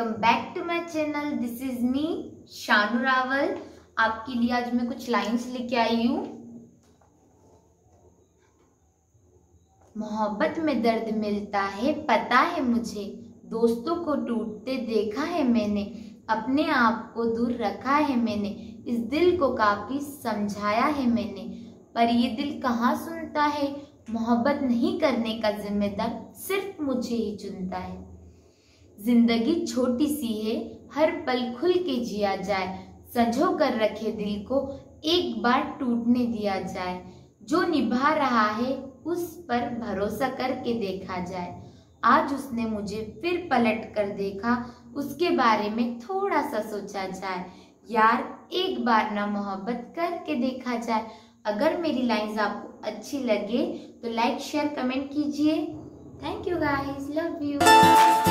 Channel this is me Shanu Rawal. आपके लिए आज मैं कुछ लाइंस लेके आई हूँ। मोहब्बत में दर्द मिलता है, पता है मुझे। दोस्तों को टूटते देखा है मैंने, अपने आप को दूर रखा है मैंने। इस दिल को काफ़ी समझाया है मैंने, पर ये दिल कहाँ सुनता है? मोहब्बत नहीं करने का जिम्मेदार सिर्फ़ मुझे ही चुनता है। ज़िंदगी छोटी सी है, हर पल खुल के जिया जाए। सजो कर रखे दिल को एक बार टूटने दिया जाए। जो निभा रहा है, उस पर भरोसा करके देखा जाए। आज उसने मुझे फिर पलट कर देखा, उसके बारे में थोड़ा सा सोचा जाए। यार, एक बार ना मोहब्बत करके देखा जाए। अगर मेरी लाइंस आपको अच्छी लगे तो लाइक, शेयर, कमेंट कीजिए। Thank you guys love you